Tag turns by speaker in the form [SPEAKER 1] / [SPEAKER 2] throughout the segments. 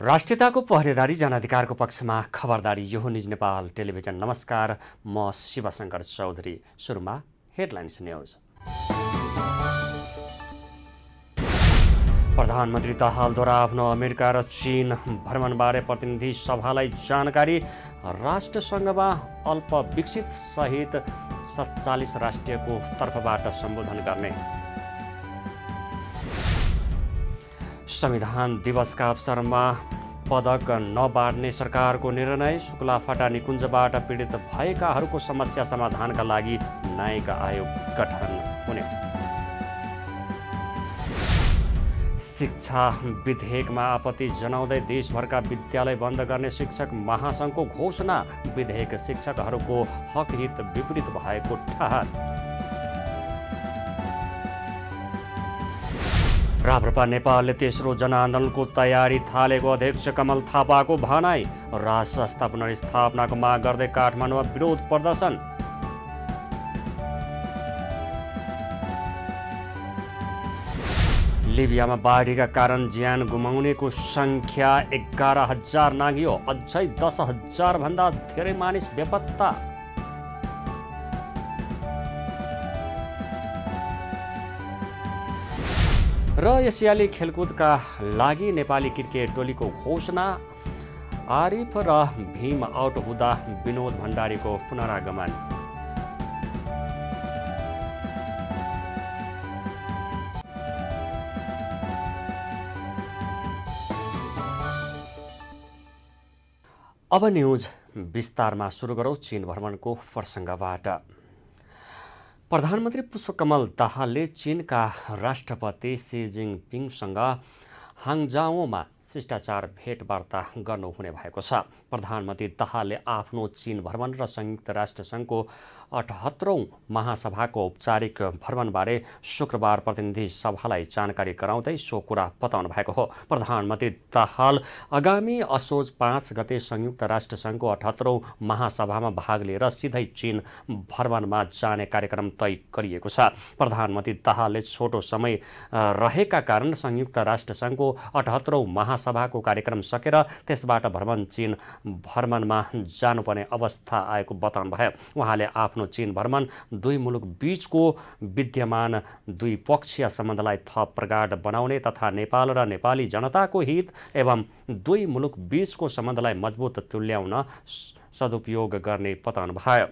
[SPEAKER 1] राष्ट्रियताको पहरेदारी जनाधिकारको पक्षमा खबरदारी यो निज नेपाल टेलिभिजन। नमस्कार म शिवशङ्कर चौधरी। सुरुमा हेडलाइन्स न्युज। प्रधानमन्त्री दाहालद्वारा आफ्नो अमेरिका र चीन भ्रमणबारे प्रतिनिधि सभालाई जानकारी राष्ट्रसङ्घमा अल्पविकसित सहित सत्तालिस राष्ट्रियको तर्फबाट सम्बोधन गर्ने। संविधान दिवसका अवसरमा पदक नबाड्ने सरकारको निर्णय शुक्लाफाटा निकुञ्जबाट पीडित भएकाहरूको समस्या समाधानका लागि न्यायिक आयोग गठन हुने। शिक्षा विधेयकमा आपत्ति जनाउँदै देशभरका विद्यालय बन्द गर्ने शिक्षक महासङ्घको घोषणा। विधेयक शिक्षकहरूको हकहित विपरीत भएको ठहर। राप्रपा नेपालले तेस्रो जनआन्दोलनको तयारी थालेको अध्यक्ष कमल थापाको भनाई राज संस्था पुनर्स्थापनाको माग गर्दै काठमाडौँमा विरोध प्रदर्शन। लिबियामा बाढीका कारण ज्यान गुमाउनेको सङ्ख्या एघार हजार नागियो अझै दस हजारभन्दा धेरै मानिस बेपत्ता। र एसियाली खेलकुदका लागि नेपाली क्रिकेट टोलीको घोषणा। आरिफ र भीम आउट हुँदा विनोद भण्डारीको पुनरागमन। अब न्युज विस्तारमा सुरु गरौँ चीन भ्रमणको प्रसङ्गबाट प्रधानमन्त्री पुष्पकमल दाहालले चिनका राष्ट्रपति सी जिङपिङसँग हाङजाओमा शिष्टाचार भेटवार्ता गर्नुहुने भएको छ। प्रधानमन्त्री दाहालले आफ्नो चीन भ्रमण र संयुक्त राष्ट्रसङ्घको अठहत्तरौँ महासभाको औपचारिक भ्रमणबारे शुक्रबार प्रतिनिधि सभालाई जानकारी गराउँदै सो कुरा बताउनु भएको हो। प्रधानमन्त्री दाहाल आगामी असोज पाँच गते संयुक्त राष्ट्रसङ्घको अठहत्तरौँ महासभामा भाग लिएर सिधै चीन भ्रमणमा जाने कार्यक्रम तय गरिएको छ। प्रधानमन्त्री दाहालले छोटो समय रहेका कारण संयुक्त राष्ट्रसङ्घको अठहत्तरौँ महासभाको कार्यक्रम सकेर त्यसबाट भ्रमण चीन भ्रमणमा जानुपर्ने अवस्था आएको बताउनु भयो उहाँले आफ्नो आफ्नो चीन भ्रमण दुई मुलुक बीचको विद्यमान द्विपक्षीय सम्बन्धलाई थप प्रगाढ बनाउने तथा नेपाल र नेपाली जनताको हित एवं दुई मुलुक बीचको सम्बन्धलाई मजबुत तुल्याउन सदुपयोग गर्ने बताउनु भयो।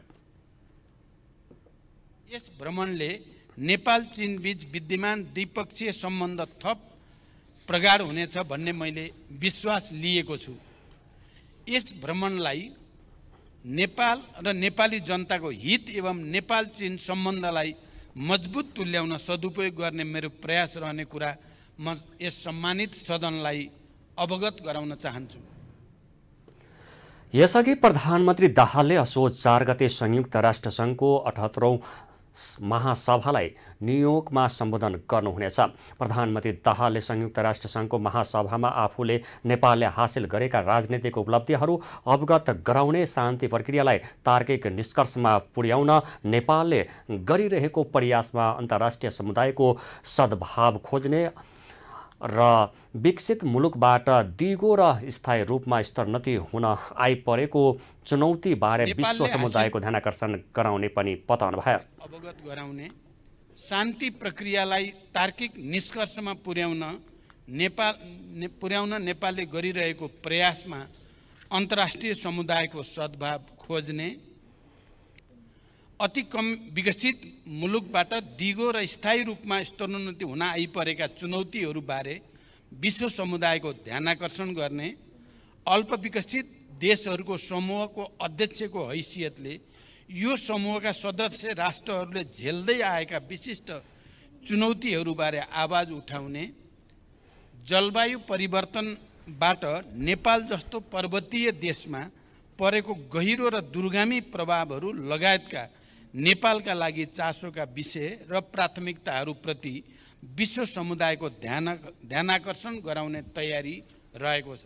[SPEAKER 2] यस भ्रमणले नेपाल चीन बीच विद्यमान द्विपक्षीय सम्बन्ध थप प्रगाढ हुनेछ भन्ने मैले विश्वास लिएको छु। यस भ्रमणलाई नेपाल र नेपाली जनताको हित एवं नेपाल चिन सम्बन्धलाई मजबुत तुल्याउन सदुपयोग गर्ने मेरो प्रयास रहने कुरा म यस सम्मानित सदनलाई अवगत गराउन चाहन्छु।
[SPEAKER 1] यसअघि प्रधानमन्त्री दाहालले असोज चार गते संयुक्त राष्ट्रसङ्घको अठहत्तरौँ महासभालाई न्युयोर्कमा सम्बोधन गर्नुहुनेछ। प्रधानमन्त्री दाहालले संयुक्त राष्ट्रसङ्घको महासभामा आफूले नेपालले हासिल गरेका राजनीतिक उपलब्धिहरू अवगत गराउने शान्ति प्रक्रियालाई तार्किक निष्कर्षमा पुर्याउन नेपालले गरिरहेको प्रयासमा अन्तर्राष्ट्रिय समुदायको सद्भाव खोज्ने र विकसित मुलुकबाट दिगो र स्थायी रूपमा स्तरोन्नति हुन आइपरेको चुनौतीबारे विश्व समुदायको ध्यान आकर्षण गराउने पनि बताउनु भयो
[SPEAKER 2] अवगत गराउने शान्ति प्रक्रियालाई तार्किक निष्कर्षमा पुर्याउन नेपाल ने, पुर्याउन नेपालले गरिरहेको प्रयासमा अन्तर्राष्ट्रिय समुदायको सद्भाव खोज्ने अति कम विकसित मुलुकबाट दिगो र स्थायी रूपमा स्तरोन्नति हुन आइपरेका चुनौतीहरूबारे विश्व समुदायको ध्यान आकर्षण गर्ने अल्प विकसित देशहरूको समूहको अध्यक्षको हैसियतले यो समूहका सदस्य राष्ट्रहरूले झेल्दै आएका विशिष्ट चुनौतीहरूबारे आवाज उठाउने जलवायु परिवर्तनबाट नेपाल जस्तो पर्वतीय देशमा परेको गहिरो र दुर्गामी प्रभावहरू लगायतका नेपालका लागि चासोका विषय र प्राथमिकताहरूप्रति विश्व समुदायको ध्यान ध्यानकर्षण गराउने तयारी रहेको छ।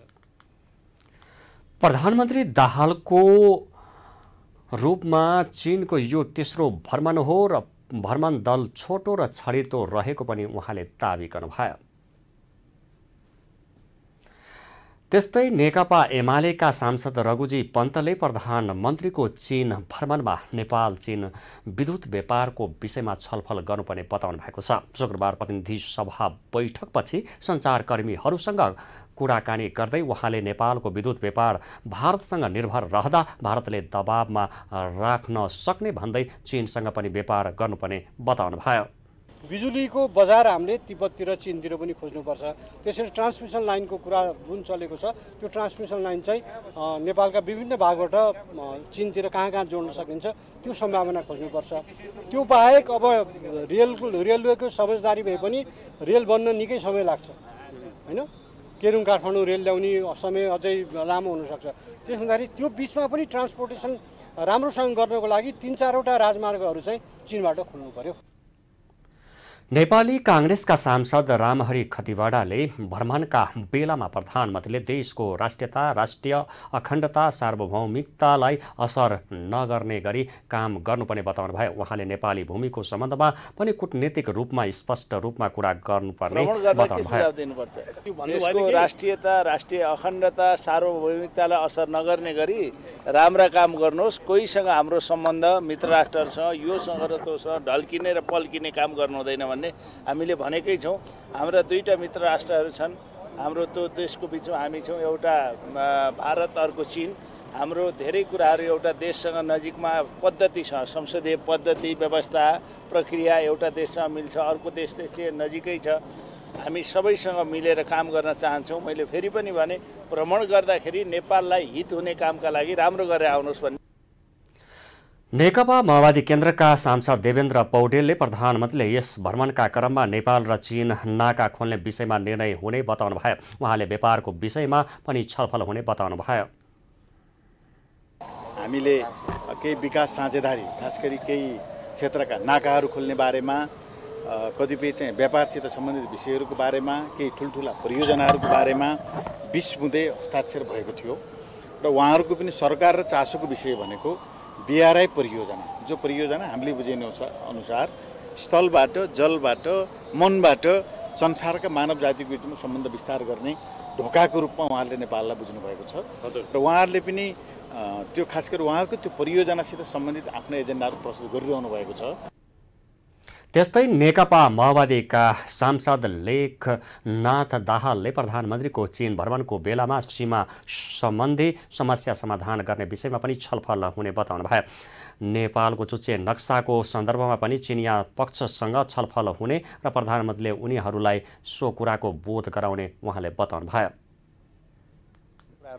[SPEAKER 1] प्रधानमन्त्री दाहालको रूपमा चिनको यो तेस्रो भ्रमण हो र भ्रमण दल छोटो र छरितो रहेको पनि उहाँले दावी गर्नुभयो। त्यस्तै नेकपा एमालेका सांसद रघुजी पन्तले प्रधानमन्त्रीको चीन भ्रमणमा नेपाल चीन विद्युत व्यापारको विषयमा छलफल गर्नुपर्ने बताउनु भएको छ। शुक्रबार प्रतिनिधि सभा बैठकपछि सञ्चारकर्मीहरूसँग कुराकानी गर्दै उहाँले नेपालको विद्युत व्यापार भारतसँग निर्भर रहँदा भारतले दबावमा राख्न सक्ने भन्दै चीनसँग पनि व्यापार गर्नुपर्ने बताउनु भयो
[SPEAKER 3] बिजुलीको बजार हामीले तिब्बततिर चिनतिर पनि खोज्नुपर्छ। त्यसरी ट्रान्समिसन लाइनको कुरा जुन चलेको छ त्यो ट्रान्समिसन लाइन चाहिँ नेपालका विभिन्न भागबाट चिनतिर कहाँ कहाँ जोड्न सकिन्छ त्यो सम्भावना खोज्नुपर्छ। त्यो बाहेक अब रेलको रेलवेको समझदारी भए पनि रेल बन्न निकै समय लाग्छ। होइन? केरुङ काठमाडौँ रेल ल्याउने समय अझै लामो हुनसक्छ। त्यस हुँदाखेरि त्यो बिचमा पनि ट्रान्सपोर्टेसन राम्रोसँग गर्नको लागि तिन चारवटा राजमार्गहरू चाहिँ चिनबाट खोल्नु पर्यो।
[SPEAKER 1] नेपाली काङ्ग्रेसका सांसद रामहरि खतिवडाले भ्रमणका बेलामा प्रधानमन्त्रीले देशको राष्ट्रियता राष्ट्रिय अखण्डता सार्वभौमिकतालाई असर नगर्ने गरी काम गर्नुपर्ने बताउनु भयो उहाँले नेपाली भूमिको सम्बन्धमा पनि कूटनीतिक रूपमा स्पष्ट रूपमा कुरा गर्नुपर्ने
[SPEAKER 4] देशको राष्ट्रियता राष्ट्रिय अखण्डता सार्वभौमिकतालाई असर नगर्ने गरी राम्रा काम गर्नुहोस्। कोहीसँग हाम्रो सम्बन्ध मित्र राष्ट्रहरूसँग योसँग र ढल्किने र पल्किने काम गर्नु हुँदैन भने भन्ने हामीले भनेकै छौँ। हाम्रा दुईवटा मित्र राष्ट्रहरू छन्। हाम्रो त्यो देशको बिचमा हामी छौँ एउटा भारत अर्को चिन। हाम्रो धेरै कुराहरू एउटा देशसँग नजिकमा पद्धति छ। संसदीय पद्धति व्यवस्था प्रक्रिया एउटा देशसँग मिल्छ अर्को देश चाहिँ नजिकै छ। हामी सबैसँग मिलेर काम गर्न चाहन्छौँ। मैले फेरि पनि भने भ्रमण गर्दाखेरि नेपाललाई हित हुने कामका लागि राम्रो गरेर आउनुहोस् भन्ने।
[SPEAKER 1] नेकपा माओवादी केन्द्रका सांसद देवेन्द्र पौडेलले प्रधानमन्त्रीले यस भ्रमणका क्रममा नेपाल र चीन नाका खोल्ने विषयमा निर्णय हुने बताउनु भयो उहाँले व्यापारको विषयमा पनि छलफल हुने बताउनु भयो
[SPEAKER 5] हामीले केही विकास साझेदारी खास गरी केही क्षेत्रका नाकाहरू खोल्ने बारेमा कतिपय चाहिँ व्यापारसित सम्बन्धित विषयहरूको बारेमा केही ठुल्ठुला परियोजनाहरूको बारेमा बिस बुँदे हस्ताक्षर भएको थियो। र उहाँहरूको पनि सरकार र चासोको विषय भनेको बिआरआई परियोजना जो परियोजना हामीले बुझिने अनुसार स्थलबाट जलबाट मनबाट संसारका मानव जातिको बिचमा सम्बन्ध विस्तार गर्ने ढोकाको रूपमा उहाँहरूले नेपाललाई बुझ्नु भएको छ र उहाँहरूले पनि त्यो खास गरी उहाँहरूको त्यो परियोजनासित सम्बन्धित आफ्नो एजेन्डाहरू प्रस्तुत गरिरहनु भएको छ।
[SPEAKER 1] त्यस्तै नेकपा माओवादीका सांसद लेखनाथ दाहालले प्रधानमन्त्रीको चीन भ्रमणको बेलामा सीमा सम्बन्धी समस्या समाधान गर्ने विषयमा पनि छलफल हुने बताउनु भयो। नेपालको चुच्चे नक्साको सन्दर्भमा पनि चिनिया पक्षसँग छलफल हुने र प्रधानमन्त्रीले उनीहरूलाई सो कुराको बोध गराउने उहाँले बताउनु भयो।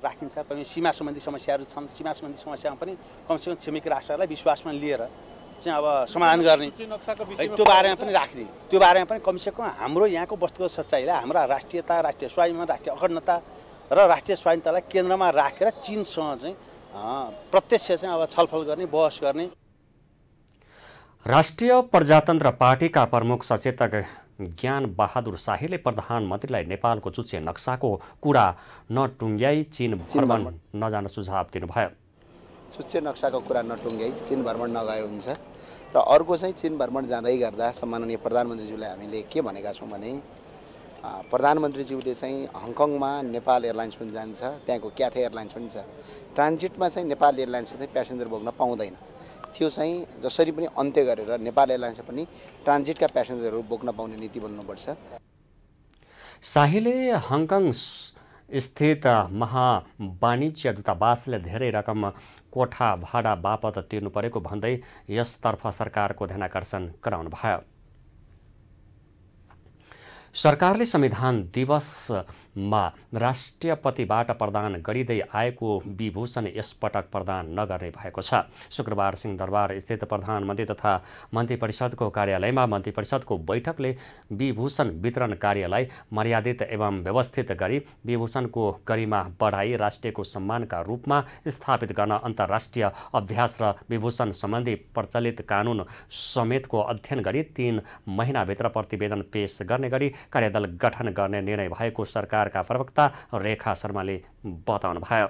[SPEAKER 6] राखिन्छ सीमा सम्बन्धी समस्याहरू छन्। सीमा सम्बन्धी समस्यामा पनि कमसेकम छिमेकी राष्ट्रलाई विश्वासमा लिएर चाहिँ अब समाधान गर्ने। त्यो बारेमा पनि राख्ने। त्यो बारेमा पनि कमसेकम हाम्रो यहाँको वस्तुगत सच्चाइलाई हाम्रा राष्ट्रियता राष्ट्रिय स्वाभिमान राष्ट्रिय अखण्डता र राष्ट्रिय स्वाधीनतालाई केन्द्रमा राखेर चिनसँग चाहिँ प्रत्यक्ष चाहिँ अब छलफल गर्ने बहस गर्ने।
[SPEAKER 1] राष्ट्रिय प्रजातन्त्र पार्टीका प्रमुख सचेतक ज्ञान बहादुर शाहीले प्रधानमन्त्रीलाई नेपालको चुच्चे नक्साको कुरा नटुङ्ग्याई चिन भ्रमण। नजान सुझाव दिनुभयो।
[SPEAKER 7] चुच्चे नक्साको कुरा नटुङ्ग्याई चिन भ्रमण नगए हुन्छ। र अर्को चाहिँ चिन भ्रमण जाँदै गर्दा सम्माननीय प्रधानमन्त्रीज्यूलाई हामीले के भनेका छौँ भने प्रधानमन्त्रीज्यूले चाहिँ हङकङमा नेपाल एयरलाइन्स पनि जान्छ त्यहाँको क्याथे एयरलाइन्स पनि छ। ट्रान्जिटमा चाहिँ नेपाल एयरलाइन्सले चाहिँ प्यासेन्जर बोक्न पाउँदैन। त्यो चाहिँ जसरी पनि अन्त्य गरेर नेपाल एयरलाइन्सले पनि ट्रान्जिटका प्यासेन्जरहरू बोक्न पाउने नीति बन्नुपर्छ।
[SPEAKER 1] शाहीले हङकङ स्थित महावाणिज्य दूतावासले धेरै रकम कोठा भाडा बापत तिर्नु परेको भन्दै यसतर्फ सरकारको ध्यानकर्षण गराउनु भयो। सरकारले संविधान दिवसमा राष्ट्रपतिबाट प्रदान गरिँदै आएको विभूषण यसपटक प्रदान नगर्ने भएको छ। शुक्रबार सिंहदरबार स्थित प्रधानमन्त्री तथा मन्त्री परिषदको कार्यालयमा मन्त्री परिषदको बैठकले विभूषण वितरण कार्यलाई मर्यादित एवं व्यवस्थित गरी विभूषणको गरिमा बढाई राष्ट्रियको सम्मानका रूपमा स्थापित गर्न अन्तर्राष्ट्रिय अभ्यास र विभूषण सम्बन्धी प्रचलित कानुन समेतको अध्ययन गरी तीन महिनाभित्र प्रतिवेदन पेश गर्ने गरी कार्यदल गठन गर्ने निर्णय भएको सरकारका प्रवक्ता रेखा शर्माले बताउनु भयो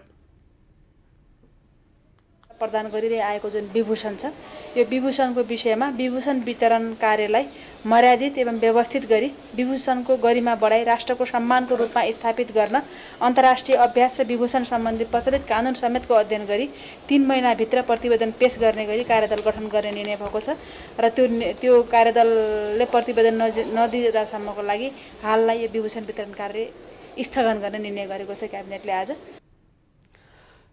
[SPEAKER 8] प्रदान गरिँदै आएको जुन विभूषण छ यो विभूषणको विषयमा विभूषण वितरण कार्यलाई मर्यादित एवं व्यवस्थित गरी विभूषणको गरिमा बढाई राष्ट्रको सम्मानको रूपमा स्थापित गर्न अन्तर्राष्ट्रिय अभ्यास र विभूषण सम्बन्धी प्रचलित कानुन समेतको अध्ययन गरी तिन महिनाभित्र प्रतिवेदन पेश गर्ने गरी कार्यदल गठन गर्ने निर्णय भएको छ र त्यो त्यो कार्यदलले प्रतिवेदन नदि नदिँदासम्मको लागि हाललाई यो विभूषण वितरण कार्य स्थगन गर्ने निर्णय गरेको छ क्याबिनेटले आज।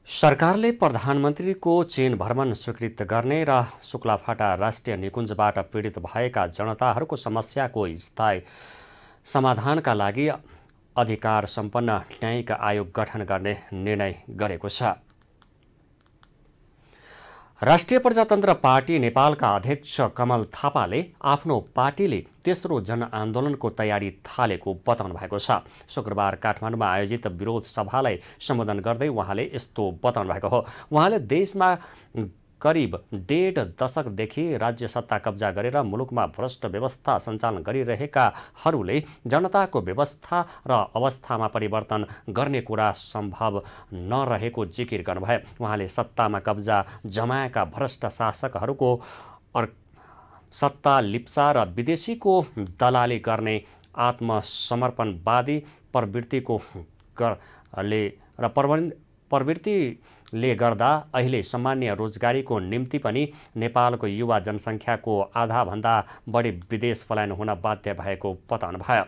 [SPEAKER 1] सरकारले प्रधानमन्त्रीको चीन भ्रमण स्वीकृत गर्ने र शुक्लाफाटा राष्ट्रिय निकुञ्जबाट पीडित भएका जनताहरूको समस्याको स्थायी समाधानका लागि अधिकार सम्पन्न न्यायिक आयोग गठन गर्ने निर्णय गरेको छ। राष्ट्रिय प्रजातन्त्र पार्टी नेपालका अध्यक्ष कमल थापाले आफ्नो पार्टीले तेस्रो जनआन्दोलनको तयारी थालेको बताउनु भएको छ। शुक्रबार काठमाडौँमा आयोजित विरोध सभालाई सम्बोधन गर्दै उहाँले यस्तो बताउनु भएको हो। उहाँले देशमा करिब डेढ दशकदेखि राज्य सत्ता कब्जा गरेर मुलुकमा भ्रष्ट व्यवस्था सञ्चालन गरिरहेकाहरूले जनताको व्यवस्था र अवस्थामा परिवर्तन गर्ने कुरा सम्भव नरहेको जिकिर गर्नुभयो। उहाँले सत्तामा कब्जा जमाएका भ्रष्ट शासकहरूको सत्ता लिप्सा र विदेशीको दलाली गर्ने आत्मसमर्पणवादी प्रवृत्तिको ले र प्रवृत्ति ले गर्दा अहिले सामान्य रोजगारीको निम्ति पनि नेपालको युवा जनसङ्ख्याको आधाभन्दा बढी विदेश पलायन हुन बाध्य भएको बताउनु भयो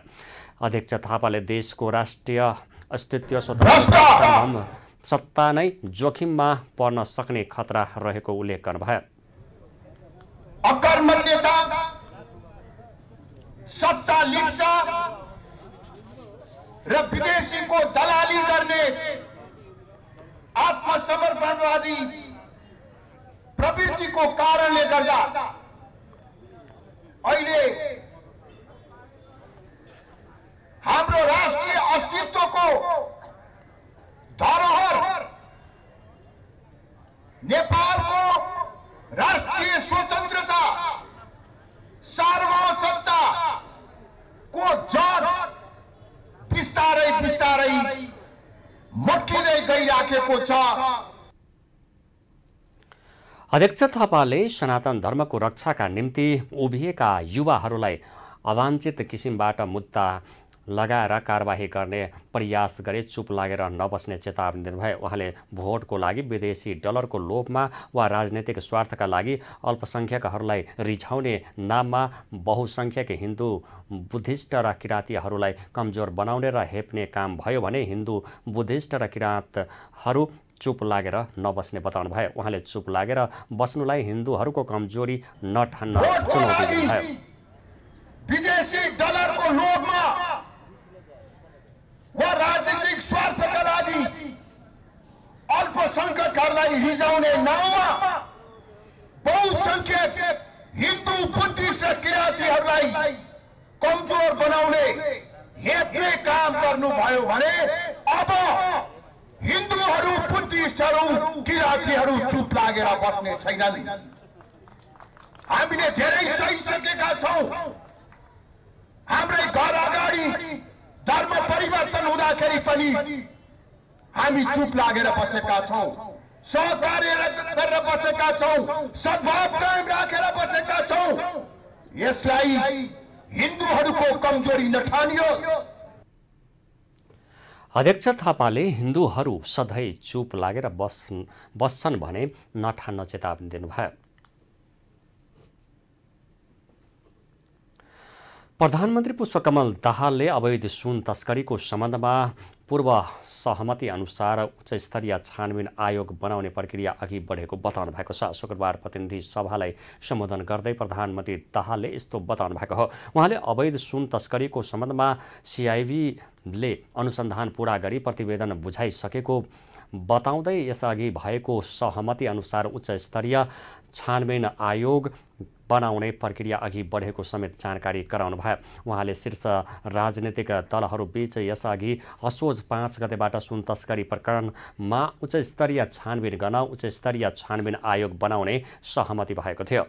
[SPEAKER 1] अध्यक्ष थापाले देशको राष्ट्रिय अस्तित्व स्वतन्त्र सत्ता नै जोखिममा पर्न सक्ने खतरा रहेको उल्लेख गर्नुभयो। सत्ता र विदेशीको दलाली गर्ने आत्मसमर्पणवादी प्रवृत्तिको कारणले गर्दा अहिले हाम्रो राष्ट्रिय अस्तित्वको धरोहर नेपालको राष्ट्रिय स्वतन्त्रता सार्वसत्ताको जड बिस्तारै बिस्तारै मक्किँदै गइराखेको छ। अध्यक्ष थापाले सनातन धर्मको रक्षाका निम्ति उभिएका युवाहरूलाई अवाञ्छित किसिमबाट मुद्दा लगाएर कारवाही गर्ने प्रयास गरे चुप लागेर नबस्ने चेतावनी दिनुभयो। उहाँले भोटको लागि विदेशी डलरको लोभमा वा राजनैतिक स्वार्थका लागि अल्पसङ्ख्यकहरूलाई रिझाउने नाममा बहुसङ्ख्यक हिन्दू बुद्धिस्ट र किराँतीहरूलाई कमजोर बनाउने र हेप्ने काम भयो भने हिन्दू बुद्धिस्ट र किराँतहरू चुप लागेर नबस्ने बताउनु भयो उहाँले चुप लागेर बस्नुलाई हिन्दूहरूको कमजोरी नठान्न चुनौती दिनुभयो विदेशी डलरको लोभमा वा राजनीतिक स्वार्थका लागि अल्पसङ्ख्यकहरूलाई रिजाउने नाउँमा बहुसङ्ख्यक हिन्दू बुद्धिस्ट र किराँतीहरूलाई कमजोर बनाउने हेप्ने काम गर्नुभयो भने अब हिन्दूहरू बुद्धिस्टहरू किराँतीहरू चुप लागेर बस्ने छैनन् हामीले धेरै सहिसकेका छौँ हाम्रै घर अगाडि धर्म परिवर्तन हुँदाखेरि पनि हामी चुप लागेर बसेका छौँ। सहकार्य गरेर बसेका छौँ। सद्भाव कायम राखेर बसेका छौँ। यसलाई हिन्दूहरूको कमजोरी नठानियोस्। अध्यक्ष थापाले हिन्दूहरू सधैँ चुप लागेर बस् बस्छन् भने नठान्न चेतावनी दिनुभयो। प्रधानमन्त्री पुष्पकमल दाहालले अवैध सुन तस्करीको सम्बन्धमा पूर्व सहमति अनुसार उच्चस्तरीय छानबिन आयोग बनाउने प्रक्रिया अघि बढेको बताउनु भएको छ। शुक्रबार प्रतिनिधि सभालाई सम्बोधन गर्दै प्रधानमन्त्री दाहालले यस्तो बताउनु भएको हो। उहाँले अवैध सुन तस्करीको सम्बन्धमा सिआइबीले अनुसन्धान पुरा गरी प्रतिवेदन बुझाइसकेको बताउँदै यसअघि भएको सहमति अनुसार उच्च स्तरीय छानबिन आयोग बनाउने प्रक्रिया अघि बढेको समेत जानकारी गराउनु भयो। उहाँले शीर्ष राजनैतिक दलहरूबीच यसअघि असोज पाँच गतेबाट सुन तस्करी प्रकरणमा उच्च स्तरीय छानबिन गर्न उच्च स्तरीय छानबिन आयोग बनाउने सहमति भएको थियो।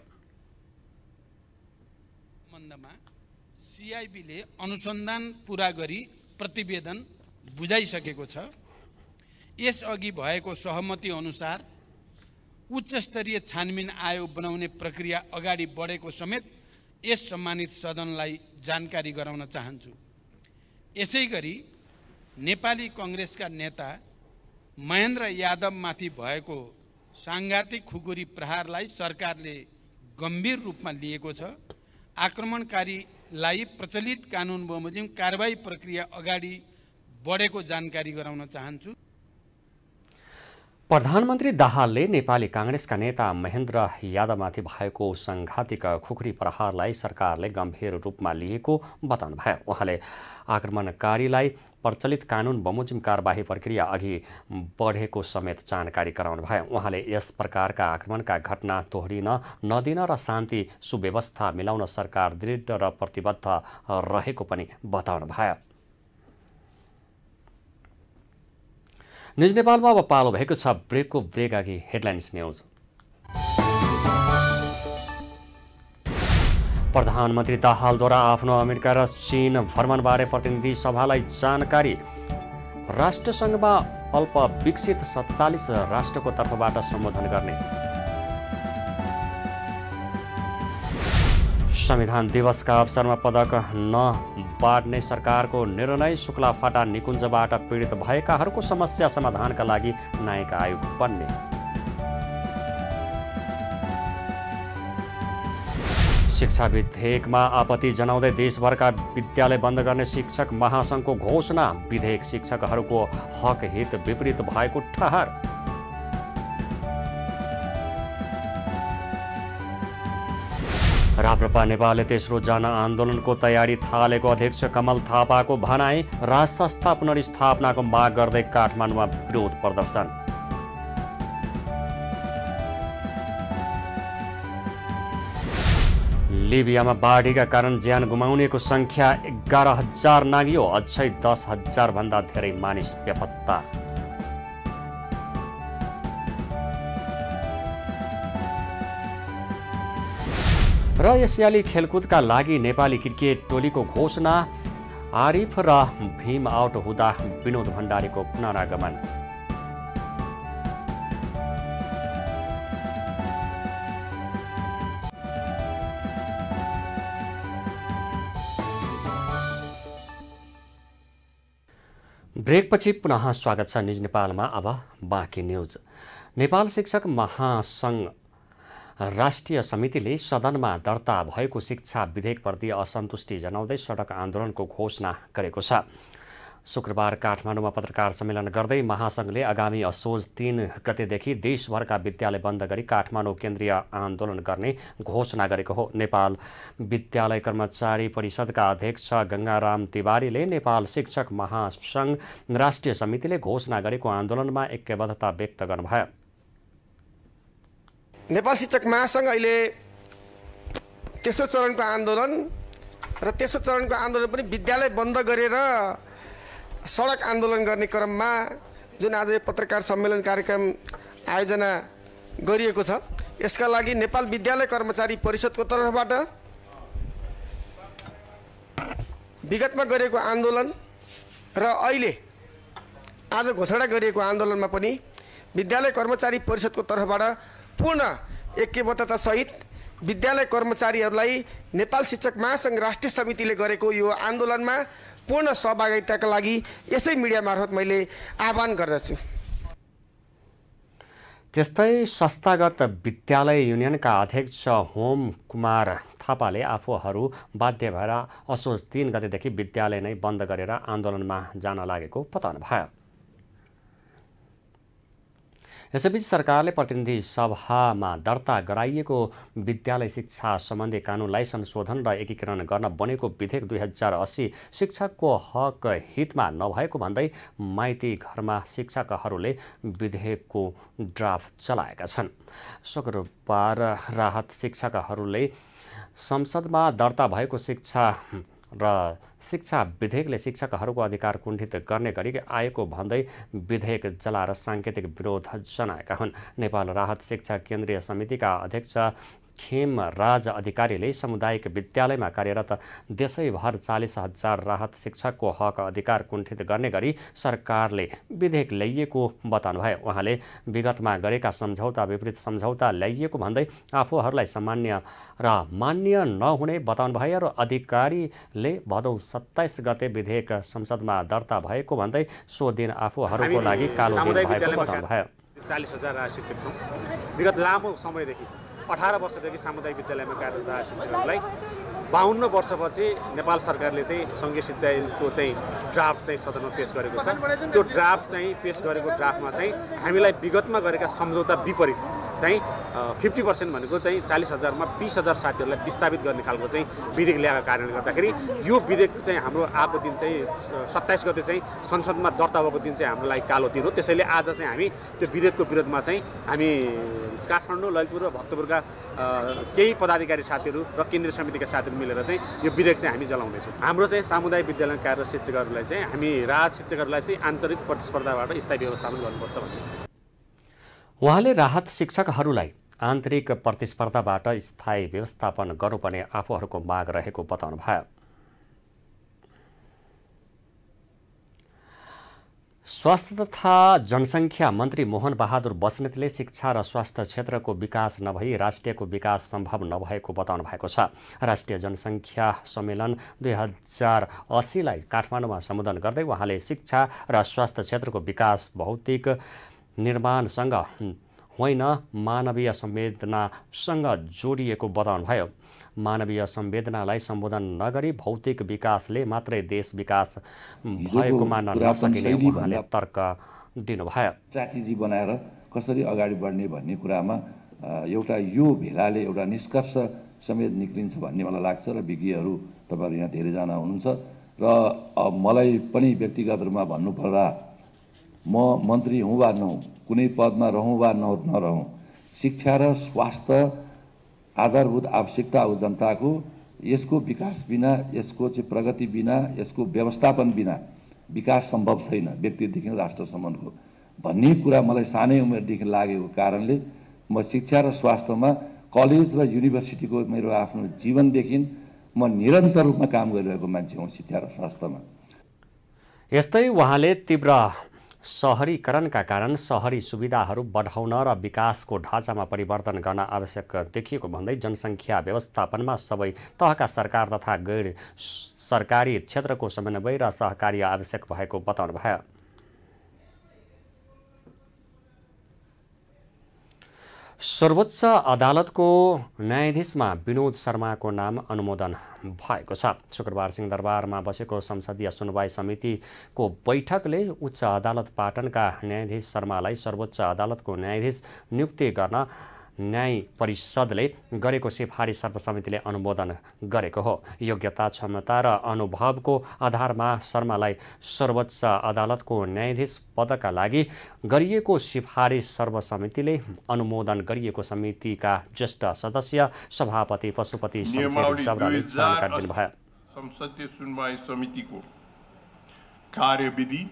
[SPEAKER 2] सिआइबीले अनुसन्धान पुरा गरी प्रतिवेदन बुझाइसकेको छ। यसअघि भएको सहमति अनुसार उच्च स्तरीय छानबिन आयोग बनाउने प्रक्रिया अगाडि बढेको समेत यस सम्मानित सदनलाई जानकारी गराउन चाहन्छु। यसै गरी नेपाली कङ्ग्रेसका नेता महेन्द्र यादवमाथि भएको साङ्घातिक खुकुरी प्रहारलाई सरकारले गम्भीर रूपमा लिएको छ। आक्रमणकारीलाई प्रचलित कानुन बमोजिम कारवाही प्रक्रिया अगाडि बढेको जानकारी गराउन चाहन्छु।
[SPEAKER 1] प्रधानमन्त्री दाहालले नेपाली काङ्ग्रेसका नेता महेन्द्र यादवमाथि भएको सङ्घातिक खुकुरी प्रहारलाई सरकारले गम्भीर रूपमा लिएको बताउनुभयो। उहाँले आक्रमणकारीलाई प्रचलित कानुन बमोजिम कारबाही प्रक्रिया अघि बढेको समेत जानकारी गराउनुभयो। उहाँले यस प्रकारका आक्रमणका घटना तोडिन नदिन र शान्ति सुव्यवस्था मिलाउन सरकार दृढ र प्रतिबद्ध रहेको पनि बताउनुभयो। न्युज नेपालमा अब पालो भएको छ। ब्रेकको ब्रेक अघि हेडलाइन्स न्युज। प्रधानमन्त्री दाहालद्वारा आफ्नो अमेरिका र चीन भ्रमणबारे प्रतिनिधि सभालाई जानकारी। राष्ट्रसङ्घमा अल्प विकसित सत्तालिस राष्ट्रको तर्फबाट सम्बोधन गर्ने। संविधान दिवसका अवसरमा पदक नबाड्ने सरकारको निर्णय शुक्ला फाटा निकुञ्जबाट पीडित भएकाहरूको समस्या समाधानका लागि नायक आयोग बन्ने। शिक्षा विधेयकमा आपत्ति जनाउँदै देशभरका विद्यालय बन्द गर्ने शिक्षक महासङ्घको घोषणा। विधेयक शिक्षकहरूको हक हित विपरीत भएको ठहर। राप्रपा नेपालले तेस्रो जन आन्दोलनको तयारी थालेको अध्यक्ष कमल थापाको भनाई राज संस्था पुनर्स्थापनाको माग गर्दै काठमाडौँमा विरोध प्रदर्शन। लिबियामा बाढीका कारण ज्यान गुमाउनेको सङ्ख्या एघार हजार नागियो अझै दस हजारभन्दा धेरै मानिस बेपत्ता। र एसियाली खेलकुदका लागि नेपाली क्रिकेट टोलीको घोषणा। आरिफ र भीम आउट हुँदा विनोद भण्डारीको पुनरागमन। ब्रेकपछि पुनः स्वागत छ निज नेपालमा। अब बाँकी न्युज। नेपाल शिक्षक महासङ्घ राष्ट्रिय समितिले सदनमा दर्ता भएको शिक्षा विधेयकप्रति असन्तुष्टि जनाउँदै सडक आन्दोलनको घोषणा गरेको छ। शुक्रबार काठमाडौँमा पत्रकार सम्मेलन गर्दै महासङ्घले आगामी असोज तिन गतेदेखि देशभरका विद्यालय बन्द गरी काठमाडौँ केन्द्रीय आन्दोलन गर्ने घोषणा गरेको हो। नेपाल विद्यालय कर्मचारी परिषदका अध्यक्ष गङ्गाराम तिवारीले नेपाल शिक्षक महासङ्घ राष्ट्रिय समितिले घोषणा गरेको आन्दोलनमा ऐक्यबद्धता व्यक्त गर्नुभयो।
[SPEAKER 9] नेपाल शिक्षक महासङ्घ अहिले तेस्रो चरणको आन्दोलन र तेस्रो चरणको आन्दोलन पनि विद्यालय बन्द गरेर सडक आन्दोलन गर्ने क्रममा जुन आज पत्रकार सम्मेलन कार्यक्रम आयोजना गरिएको छ यसका लागि नेपाल विद्यालय कर्मचारी परिषदको तर्फबाट विगतमा गरिएको आन्दोलन र अहिले आज घोषणा गरिएको आन्दोलनमा पनि विद्यालय कर्मचारी परिषदको तर्फबाट पूर्ण ऐक्यबद्धतासहित विद्यालय कर्मचारीहरूलाई नेपाल शिक्षक महासङ्घ राष्ट्रिय समितिले गरेको यो आन्दोलनमा पूर्ण सहभागिताका लागि यसै मिडिया मार्फत मैले आह्वान गर्दछु।
[SPEAKER 1] त्यस्तै संस्थागत विद्यालय युनियनका अध्यक्ष होम कुमार थापाले आफूहरू बाध्य भएर असोज तिन गतेदेखि विद्यालय नै बन्द गरेर आन्दोलनमा जान लागेको बताउनु भयो। यसैबीच सरकारले प्रतिनिधि सभामा दर्ता गराइएको विद्यालय शिक्षा सम्बन्धी कानुनलाई संशोधन र एकीकरण गर्न बनेको विधेयक दुई हजार अस्सी शिक्षकको हक हितमा नभएको भन्दै माइती घरमा शिक्षकहरूले विधेयकको ड्राफ्ट चलाएका छन्। शुक्रबार राहत शिक्षकहरूले संसदमा दर्ता भएको शिक्षा र शिक्षा विधेयकले शिक्षकहरूको अधिकार कुण्ठित गर्ने गरी आएको भन्दै विधेयक जलाएर साङ्केतिक विरोध जनाएका हुन्। नेपाल राहत शिक्षा केन्द्रीय समितिका अध्यक्ष खेम राज अधिकारीले सामुदायिक विद्यालयमा कार्यरत देशैभर चालिस हजार राहत शिक्षकको हक अधिकार कुण्ठित गर्ने गरी सरकारले विधेयक ल्याइएको बताउनुभयो। उहाँले विगतमा गरेका सम्झौता विपरीत सम्झौता ल्याइएको भन्दै आफूहरूलाई सामान्य र मान्य नहुने बताउनुभयो र अधिकारीले भदौ सत्ताइस गते विधेयक संसदमा दर्ता भएको भन्दै सो दिन आफूहरूको लागि कालो दिन भएको बताउनुभयो।
[SPEAKER 10] चालिस हजार शिक्षक छौँ। विगत लामो समयदेखि अठार वर्षदेखि सामुदायिक विद्यालयमा कार्यरत शिक्षकहरूलाई बाहन्न वर्षपछि नेपाल सरकारले चाहिँ सङ्घीय शिक्षा ऐनको चाहिँ ड्राफ्ट चाहिँ सदनमा पेस गरेको छ। त्यो ड्राफ्ट चाहिँ पेस गरेको ड्राफ्टमा चाहिँ हामीलाई विगतमा गरेका सम्झौता विपरीत चाहिँ फिफ्टी पर्सेन्ट भनेको चाहिँ चालिस हजारमा बिस हजार साथीहरूलाई विस्थापित गर्ने खालको चाहिँ विधेयक ल्याएको कारणले गर्दाखेरि यो विधेयक चाहिँ हाम्रो आएको दिन चाहिँ सत्ताइस गते चाहिँ संसदमा दर्ता भएको दिन चाहिँ हाम्रो लागि कालो दिन हो। त्यसैले आज चाहिँ हामी त्यो विधेयकको विरोधमा चाहिँ हामी काठमाडौँ ललितपुर र भक्तपुरका केही पदाधिकारी साथीहरू र केन्द्रीय समितिका साथीहरू मिलेर चाहिँ यो विधेयक चाहिँ हामी जलाउँदैछौँ हाम्रो चाहिँ सामुदायिक विद्यालयमा कार्यरत शिक्षकहरूलाई चाहिँ हामी राज शिक्षकहरूलाई चाहिँ आन्तरिक प्रतिस्पर्धाबाट स्थायी व्यवस्थापन गर्नुपर्छ भन्ने।
[SPEAKER 1] उहाँले राहत शिक्षकहरूलाई आन्तरिक प्रतिस्पर्धाबाट स्थायी व्यवस्थापन गर्नुपर्ने आफूहरूको माग रहेको बताउनु भयो स्वास्थ्य तथा जनसङ्ख्या मन्त्री मोहन बहादुर बस्नेतले शिक्षा र स्वास्थ्य क्षेत्रको विकास नभई राष्ट्रियको विकास सम्भव नभएको बताउनु भएको छ। राष्ट्रिय जनसङ्ख्या सम्मेलन दुई हजार असीलाई काठमाडौँमा सम्बोधन गर्दै उहाँले शिक्षा र स्वास्थ्य क्षेत्रको विकास भौतिक निर्माणसँग होइन मानवीय संवेदनासँग जोडिएको बताउनुभयो मानवीय संवेदनालाई सम्बोधन नगरी भौतिक विकासले मात्रै देश विकास भएको मान्न नसकिने उहाँले तर्क दिनुभयो
[SPEAKER 11] स्ट्राटेजी बनाएर कसरी अगाडि बढ्ने भन्ने कुरामा एउटा यो भेलाले एउटा निष्कर्ष समेत निक्लिन्छ भन्ने मलाई लाग्छ र विज्ञहरू तपाईँहरू यहाँ धेरैजना हुनुहुन्छ। र मलाई पनि व्यक्तिगत रूपमा भन्नुपर्दा म मन्त्री हुँ वा नहुँ कुनै पदमा रहँ वा न नरहँ। शिक्षा र स्वास्थ्य आधारभूत आवश्यकता हो जनताको। यसको विकास बिना यसको चाहिँ प्रगति बिना यसको व्यवस्थापन बिना विकास सम्भव छैन व्यक्तिदेखि राष्ट्रसम्मको। भन्ने कुरा मलाई सानै उमेरदेखि लागेको कारणले म शिक्षा र स्वास्थ्यमा कलेज र युनिभर्सिटीको मेरो आफ्नो जीवनदेखि म निरन्तर रूपमा काम गरिरहेको मान्छे हुँ शिक्षा र स्वास्थ्यमा।
[SPEAKER 1] यस्तै उहाँले तीव्र सहरीकरणका कारण सहरी सुविधाहरू बढाउन र विकासको ढाँचामा परिवर्तन गर्न आवश्यक देखिएको भन्दै जनसङ्ख्या व्यवस्थापनमा सबै तहका सरकार तथा गैर सरकारी क्षेत्रको समन्वय र सहकार्य आवश्यक भएको बताउनुभयो। सर्वोच्च अदालतको न्यायाधीशमा विनोद शर्माको नाम अनुमोदन भएको छ। शुक्रबार सिंहदरबारमा बसेको संसदीय सुनवाई समितिको बैठकले उच्च अदालत पाटनका न्यायाधीश शर्मालाई सर्वोच्च अदालतको न्यायाधीश नियुक्ति गर्न न्याय परिषदले गरेको सिफारिस सर्वसमितिले अनुमोदन गरेको हो। योग्यता क्षमता र अनुभवको आधारमा शर्मालाई सर्वोच्च अदालतको न्यायाधीश पदका लागि गरिएको सिफारिस सर्वसमितिले अनुमोदन गरिएको समितिका ज्येष्ठ सदस्य सभापति पशुपति
[SPEAKER 12] संसदीय सुनवाई समितिको कार्यविधि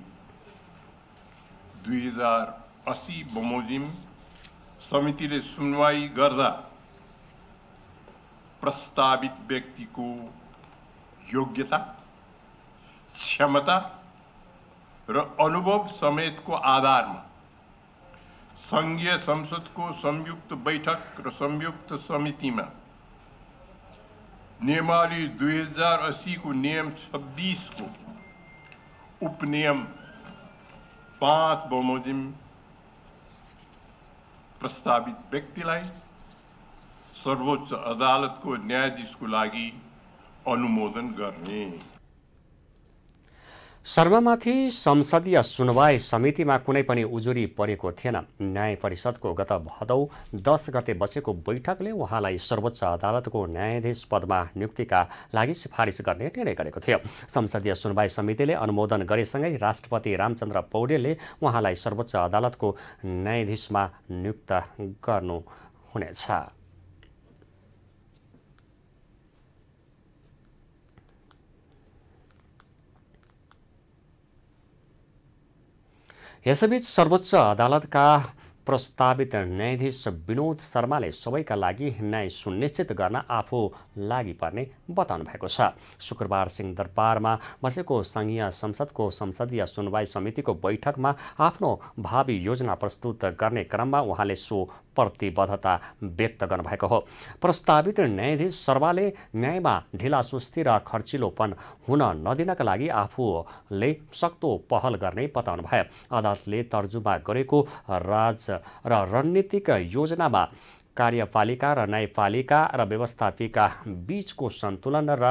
[SPEAKER 12] दुई हजार असी बमोजिम समितिले सुनवाई गर्दा प्रस्तावित व्यक्तिको योग्यता क्षमता र अनुभव समेतको आधारमा सङ्घीय संसदको संयुक्त बैठक र संयुक्त समितिमा नियमावली दुई हजार अस्सीको नियम छब्बिसको उपनियम पाँच बमोजिम प्रस्तावित व्यक्तिलाई सर्वोच्च अदालतको न्यायाधीशको लागि अनुमोदन गर्ने।
[SPEAKER 1] शर्मामाथि संसदीय सुनवाई समितिमा कुनै पनि उजुरी परेको थिएन। न्याय परिषदको गत भदौ दस गते बसेको बैठकले उहाँलाई सर्वोच्च अदालतको न्यायाधीश पदमा नियुक्तिका लागि सिफारिस गर्ने निर्णय गरेको थियो। संसदीय सुनवाई समितिले अनुमोदन गरेसँगै राष्ट्रपति रामचन्द्र पौडेलले उहाँलाई सर्वोच्च अदालतको न्यायाधीशमा नियुक्त गर्नुहुनेछ यसैबीच सर्वोच्च अदालतका प्रस्तावित न्यायाधीश विनोद शर्माले सबैका लागि न्याय सुनिश्चित गर्न आफू लागि पर्ने बताउनु भएको छ। शुक्रबार सिंहदरबारमा बसेको सङ्घीय संसदको संसदीय सुनवाई समितिको बैठकमा आफ्नो भावी योजना प्रस्तुत गर्ने क्रममा उहाँले सो प्रतिबद्धता व्यक्त गर्नुभएको हो। प्रस्तावित न्यायाधीश शर्माले न्यायमा ढिलासुस्ती र खर्चिलोपन हुन नदिनका लागि आफूले सक्दो पहल गर्ने बताउनु भयो। अदालतले तर्जुमा गरेको राज र रणनीतिक योजनामा कार्यपालिका र न्यायपालिका र व्यवस्थापिका बीचको सन्तुलन र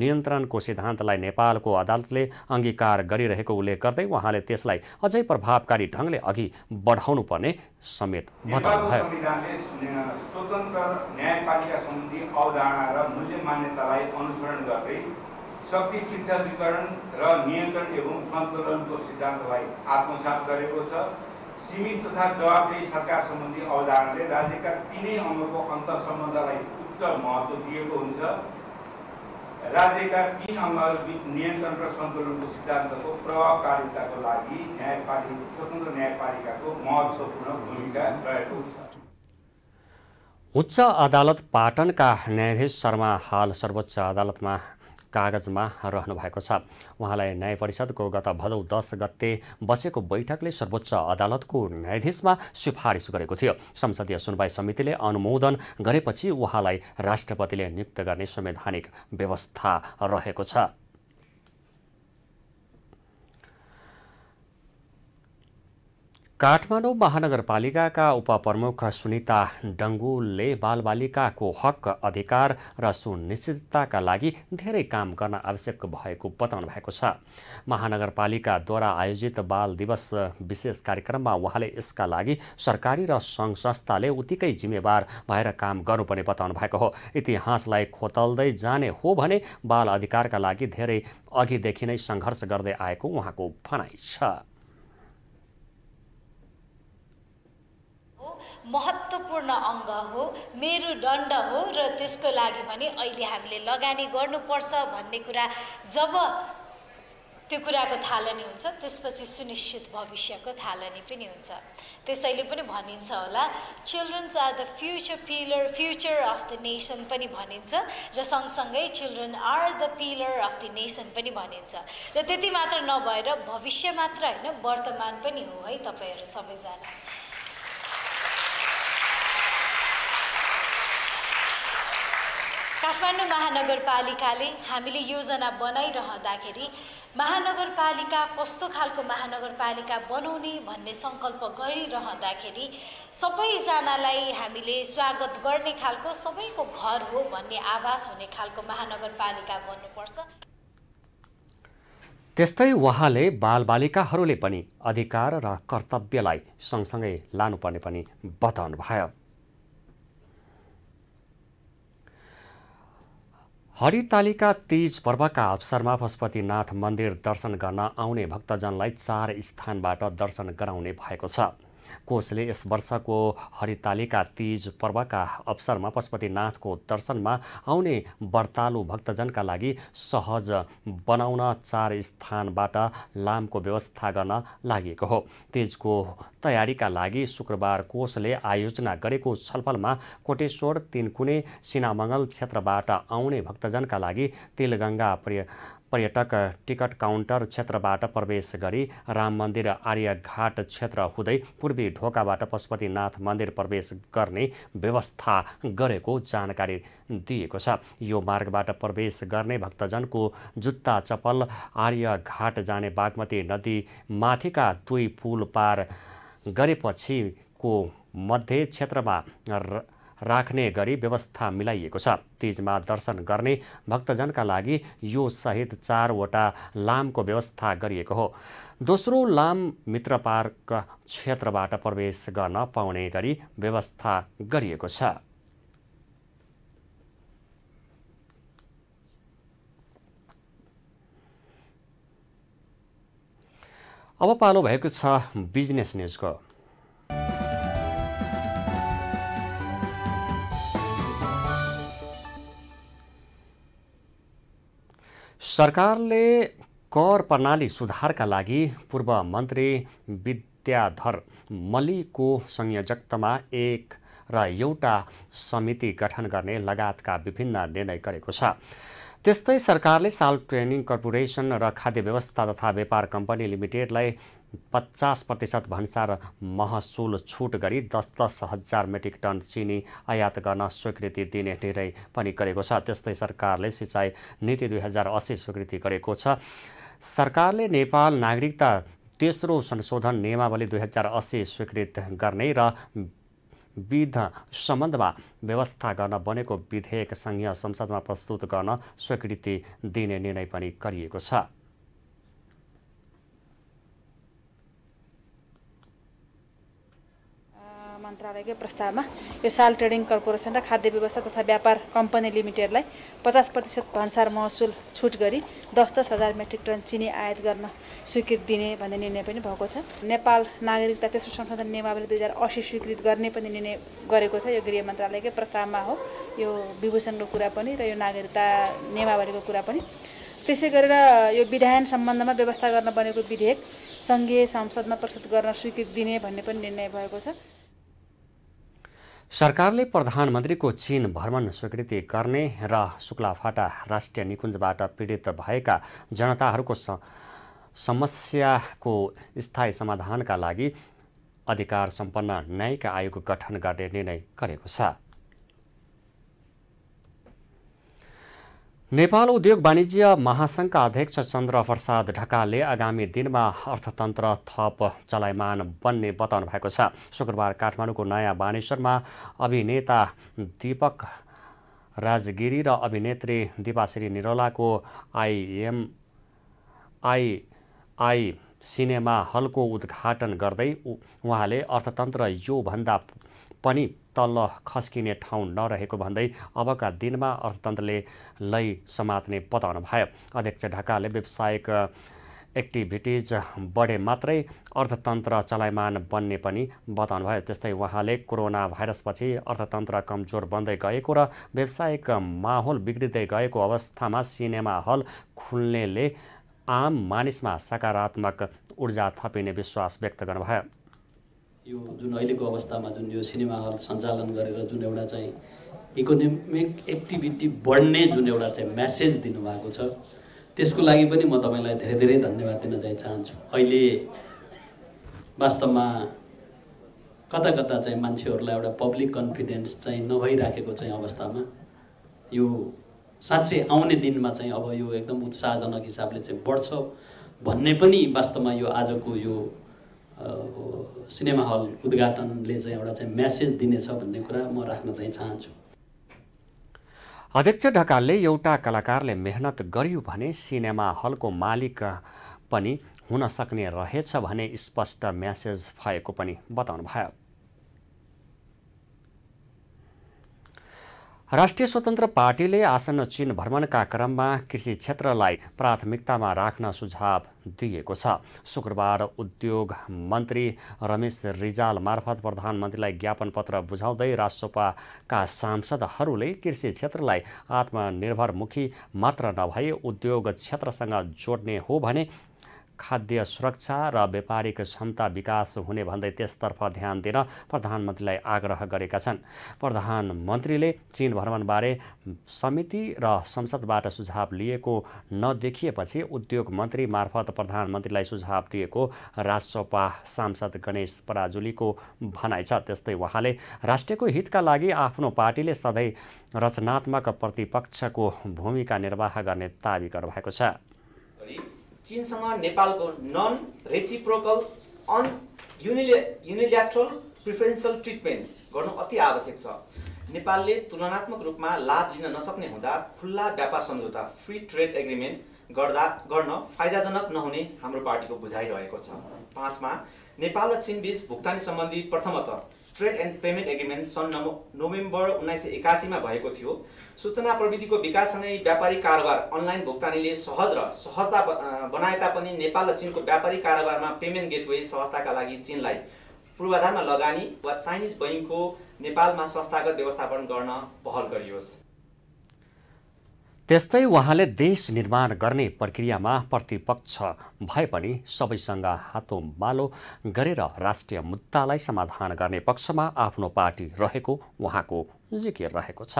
[SPEAKER 1] नियन्त्रणको सिद्धान्तलाई नेपालको अदालतले अङ्गीकार गरिरहेको उल्लेख गर्दै उहाँले त्यसलाई अझै प्रभावकारी ढङ्गले अघि बढाउनु पर्ने समेत बताउनुभयो।
[SPEAKER 13] स्वतन्त्र न्यायपालिका सम्बन्धी अवधारणा र मूल्य मान्यतालाई अनुसरण गर्दै शक्ति चित्ताधिकरण र नियन्त्रण एवं सन्तुलनको सिद्धान्तलाई आत्मसात गरेको छ। सीमित तथा जवाबदेही सरकार सम्बन्धी अवधारणाले राज्यका तिनै अङ्गको अन्तर सम्बन्धलाई उच्च महत्त्व दिएको हुन्छ। राज्यका तीन अङ्गहरूबिच नियन्त्रण र सन्तुलनको सिद्धान्तको प्रभावकारिताको लागि न्यायपालिका स्वतन्त्र न्यायपालिकाको महत्त्वपूर्ण भूमिका रहेको छ
[SPEAKER 1] उच्च अदालत पाटनका न्यायाधीश शर्मा हाल सर्वोच्च अदालतमा कागजमा रहनु भएको छ। उहाँलाई न्याय परिषदको गत भदौ दस गते बसेको बैठकले सर्वोच्च अदालतको न्यायाधीशमा सिफारिस गरेको थियो। संसदीय सुनवाई समितिले अनुमोदन गरेपछि उहाँलाई राष्ट्रपतिले नियुक्त गर्ने संवैधानिक व्यवस्था रहेको छ। काठमाडौँ महानगरपालिकाका उपप्रमुख सुनिता डङ्गुलले बालबालिकाको हक अधिकार र सुनिश्चितताका लागि धेरै काम गर्न आवश्यक भएको बताउनु भएको छ। महानगरपालिकाद्वारा आयोजित बाल दिवस विशेष कार्यक्रममा उहाँले यसका लागि सरकारी र सङ्घ संस्थाले उत्तिकै जिम्मेवार भएर काम गर्नुपर्ने बताउनु भएको हो। इतिहासलाई खोतल्दै जाने हो भने बाल अधिकारका लागि धेरै अघिदेखि नै सङ्घर्ष गर्दै आएको उहाँको भनाइ छ।
[SPEAKER 14] महत्त्वपूर्ण अङ्ग हो मेरुदण्ड हो र त्यसको लागि पनि अहिले हामीले लगानी गर्नुपर्छ भन्ने कुरा जब त्यो कुराको थालनी हुन्छ त्यसपछि सुनिश्चित भविष्यको थालनी पनि हुन्छ। त्यसैले पनि भनिन्छ होला children's are the future pillar future of the nation पनि भनिन्छ र सँगसँगै children are the pillar of the nation पनि भनिन्छ। र त्यति मात्र नभएर भविष्य मात्र होइन वर्तमान पनि हो है तपाईँहरू सबैजना। काठमाडौँ महानगरपालिकाले हामीले योजना बनाइरहँदाखेरि महानगरपालिका कस्तो खालको महानगरपालिका बनाउने भन्ने सङ्कल्प गरिरहँदाखेरि सबैजनालाई हामीले स्वागत गर्ने खालको सबैको घर हो भन्ने आभास हुने खालको महानगरपालिका बन्नुपर्छ।
[SPEAKER 1] त्यस्तै उहाँले बालबालिकाहरूले पनि अधिकार र कर्तव्यलाई सँगसँगै लानुपर्ने पनि बताउनु हरितालिका तीज पर्वका अवसरमा पशुपतिनाथ मन्दिर दर्शन गर्न आउने भक्तजनलाई चार स्थानबाट दर्शन गराउने भएको छ। कोषले यस वर्षको हरितालिका तीज पर्वका अवसरमा पशुपतिनाथको दर्शनमा आउने व्रतालु भक्तजनका लागि सहज बनाउन चार स्थानबाट लामको व्यवस्था गर्न लागि हो। तीजको तयारीका लागि शुक्रबार कोषले आयोजना गरेको छलफलमा कोटेश्वर तिनकुने सिनामङ्गल क्षेत्रबाट आउने भक्तजनका लागि तिलगङ्गा पर्यटक टिकट काउन्टर क्षेत्रबाट प्रवेश गरी राम मन्दिर आर्यघाट क्षेत्र हुँदै पूर्वी ढोकाबाट पशुपतिनाथ मन्दिर प्रवेश गर्ने व्यवस्था गरेको जानकारी दिएको छ। यो मार्गबाट प्रवेश गर्ने भक्तजनको जुत्ता चप्पल आर्यघाट जाने बागमती नदी माथिका दुई पुल पार गरेपछिको मध्य क्षेत्रमा राख्ने गरी व्यवस्था मिलाइएको छ। तिजमा दर्शन गर्ने भक्तजनका लागि यो सहित चारवटा लामको व्यवस्था गरिएको हो। दोस्रो लाम मित्र पार्क क्षेत्रबाट प्रवेश गर्न पाउने गरी व्यवस्था गरिएको छ। अब पालो भएको छ बिजनेस न्युजको। सरकारले कर प्रणाली सुधारका लागि पूर्व मन्त्री विद्याधर मल्लीको संयोजकतामा एक र एउटा समिति गठन गर्ने लगायतका विभिन्न निर्णय गरेको छ। त्यस्तै सरकारले साल ट्रेनिङ कर्पोरेसन र खाद्य व्यवस्था तथा व्यापार कम्पनी लिमिटेडलाई पचास प्रतिशत भन्सार महसुल छुट गरी दस दस हजार मेट्रिक टन चिनी आयात गर्न स्वीकृति दिने निर्णय पनि गरेको छ। त्यस्तै सरकारले सिँचाइ नीति दुई हजार अस्सी स्वीकृति गरेको छ। सरकारले नेपाल नागरिकता तेस्रो संशोधन नियमावली दुई हजार अस्सी स्वीकृत गर्ने र विध सम्बन्धमा व्यवस्था गर्न बनेको विधेयक सङ्घीय संसदमा प्रस्तुत गर्न स्वीकृति दिने निर्णय पनि गरिएको छ।
[SPEAKER 8] मन्त्रालयकै प्रस्तावमा यो साल ट्रेडिङ कर्पोरेसन र खाद्य व्यवस्था तथा व्यापार कम्पनी लिमिटेडलाई पचास प्रतिशत भन्सार महसुल छुट गरी दस दस हजार मेट्रिक टन चिनी आयात गर्न स्वीकृति दिने भन्ने निर्णय पनि भएको छ। नेपाल नागरिकता तेस्रो संशोधन नियमावली दुई हजार असी स्वीकृत गर्ने पनि निर्णय गरेको छ। यो गृह मन्त्रालयकै प्रस्तावमा हो। यो विभूषणको कुरा पनि र यो नागरिकता नियमावलीको कुरा पनि। त्यसै गरेर यो विधायन सम्बन्धमा व्यवस्था गर्न बनेको विधेयक सङ्घीय संसदमा प्रस्तुत गर्न स्वीकृति दिने भन्ने पनि निर्णय भएको छ।
[SPEAKER 1] सरकारले प्रधानमन्त्रीको चीन भ्रमण स्वीकृति गर्ने र शुक्लाफाटा राष्ट्रिय निकुञ्जबाट पीडित भएका जनताहरूको समस्याको स्थायी समाधानका लागि अधिकार सम्पन्न न्यायिक आयोग गठन गर्ने निर्णय गरेको छ। नेपाल उद्योग वाणिज्य महासङ्घका अध्यक्ष चन्द्र प्रसाद ढकालले आगामी दिनमा अर्थतन्त्र थप चलायमान बन्ने बताउनु भएको छ। शुक्रबार काठमाडौँको नयाँ बानेश्वरमा अभिनेता दीपक राजगिरी र अभिनेत्री दिपाश्री निरोलाको आइएम आइआई सिनेमा हलको उद्घाटन गर्दै उहाँले अर्थतन्त्र योभन्दा पनि तल्ल खस्किने ठाउँ नरहेको भन्दै अबका दिनमा अर्थतन्त्रले लै समात्ने बताउनु भयो। अध्यक्ष ढाकाले व्यावसायिक एक्टिभिटिज बढे मात्रै अर्थतन्त्र चलायमान बन्ने पनि बताउनु भयो। त्यस्तै उहाँले कोरोना भाइरसपछि अर्थतन्त्र कमजोर बन्दै गएको र व्यावसायिक माहौल बिग्रिँदै गएको अवस्थामा सिनेमा हल खुल्नेले आम मानिसमा सकारात्मक ऊर्जा थपिने विश्वास व्यक्त गर्नुभयो।
[SPEAKER 15] यो जुन अहिलेको अवस्थामा जुन यो सिनेमा हल सञ्चालन गरेर जुन एउटा चाहिँ इकोनोमिक एक्टिभिटी बढ्ने जुन एउटा चाहिँ म्यासेज दिनुभएको छ त्यसको लागि पनि म तपाईँलाई धेरै धेरै धन्यवाद दिन चाहिँ चाहन्छु। अहिले वास्तवमा कता कता चाहिँ मान्छेहरूलाई एउटा पब्लिक कन्फिडेन्स चाहिँ नभइराखेको चाहिँ अवस्थामा यो साँच्चै आउने दिनमा चाहिँ अब यो एकदम उत्साहजनक हिसाबले चाहिँ बढ्छ भन्ने पनि वास्तवमा यो आजको यो सिनेमा हल उद्घाटनले चाहिँ एउटा चाहिँ म्यासेज दिनेछ भन्ने कुरा म राख्न चाहिँ चाहन्छु।
[SPEAKER 1] अध्यक्ष ढकालले एउटा कलाकारले मेहनत गर्यो भने सिनेमा हलको मालिक पनि हुन सक्ने रहेछ भने स्पष्ट म्यासेज भएको पनि बताउनु राष्ट्रिय स्वतन्त्र पार्टीले आसन्न चीन भ्रमणका क्रममा कृषि क्षेत्रलाई प्राथमिकतामा राख्न सुझाव दिएको छ। शुक्रबार उद्योग मन्त्री रमेश रिजाल मार्फत प्रधानमन्त्रीलाई ज्ञापन पत्र बुझाउँदै राजसपाका सांसदहरूले कृषि क्षेत्रलाई आत्मनिर्भरमुखी मात्र नभई उद्योग क्षेत्रसँग जोड्ने हो भने खाद्य सुरक्षा र व्यापारिक क्षमता विकास हुने भन्दै त्यसतर्फ ध्यान दिन प्रधानमन्त्रीलाई आग्रह गरेका छन्। प्रधानमन्त्रीले चीन भ्रमणबारे समिति र संसदबाट सुझाव लिएको नदेखिएपछि उद्योग मन्त्री मार्फत प्रधानमन्त्रीलाई सुझाव दिएको राजसपा सांसद गणेश पराजुलीको भनाइ छ। त्यस्तै उहाँले राष्ट्रको हितका लागि आफ्नो पार्टीले सधैँ रचनात्मक प्रतिपक्षको भूमिका निर्वाह गर्ने दावी गर्नुभएको छ।
[SPEAKER 16] चिनसँग नेपालको नन रेसिप्रोकल अन युनिले युनिल्याट्रल प्रिफरेन्सियल ट्रिटमेन्ट गर्नु अति आवश्यक छ। नेपालले तुलनात्मक रूपमा लाभ लिन नसक्ने हुँदा खुल्ला व्यापार सम्झौता फ्री ट्रेड एग्रिमेन्ट गर्दा गर्न फाइदाजनक नहुने हाम्रो पार्टीको बुझाइरहेको छ। पाँचमा नेपाल र चिनबीच भुक्तानी सम्बन्धी प्रथमतः ट्रेड एन्ड पेमेन्ट एग्रिमेन्ट सन् नोभेम्बर उन्नाइस सय एकासीमा भएको थियो। सूचना प्रविधिको विकाससँगै व्यापारिक कारोबार अनलाइन भुक्तानीले सहज र सहजता बनाए तापनि नेपाल र चिनको व्यापारिक कारोबारमा पेमेन्ट गेटवे सहजताका लागि चिनलाई पूर्वाधारमा लगानी वा चाइनिज बैङ्कको नेपालमा संस्थागत व्यवस्थापन गर्न पहल गरियोस्।
[SPEAKER 1] त्यस्तै उहाँले देश निर्माण गर्ने प्रक्रियामा प्रतिपक्ष भए पनि सबैसँग हातो मालो गरेर राष्ट्रिय मुद्दालाई समाधान गर्ने पक्षमा आफ्नो पार्टी रहेको उहाँको जिकिर रहेको छ।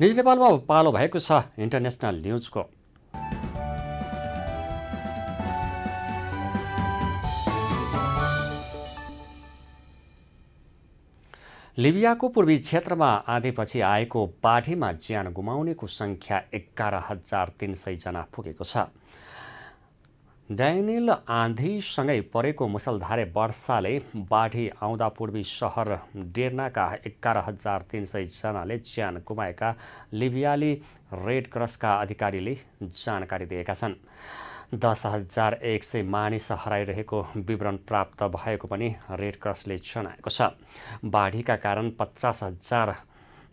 [SPEAKER 1] निज नेपालमा पालो भएको छ। इन्टरनेसनल न्युजको लिबियाको पूर्वी क्षेत्रमा आधीपछि आएको बाढीमा ज्यान गुमाउनेको सङ्ख्या एघार हजार तिन सयजना पुगेको छ। ड्यानिल आँधीसँगै परेको मुसलधारे वर्षाले बाढी आउँदा पूर्वी सहर डेर्नाका एघार हजार तिन सयजनाले ज्यान गुमाएका लिबियाली रेड क्रसका अधिकारीले जानकारी दिएका छन्। दस हजार एक सय मानिस हराइरहेको विवरण प्राप्त भएको पनि रेड क्रसले जनाएको छ। बाढीका कारण पचास हजार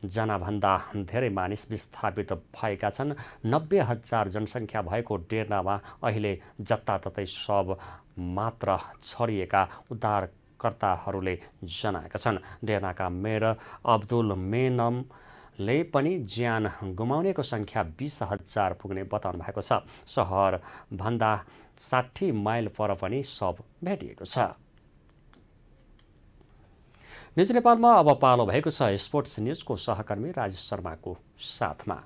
[SPEAKER 1] जनाभन्दा धेरै मानिस विस्थापित भएका छन्। नब्बे हजार जनसङ्ख्या भएको डेर्नामा अहिले जताततै सब मात्र छरिएका उद्धारकर्ताहरूले जनाएका छन्। डेर्नाका मेयर अब्दुल मेनम ले पनि ज्यान गुमाउनेको सङ्ख्या बिस हजार पुग्ने बताउनु भएको छ। सहरभन्दा साठी माइल पर पनि सब भेटिएको छ। नेपालमा अब पालो भएको छ। स्पोर्ट्स न्युजको सहकर्मी राजेश शर्माको साथमा।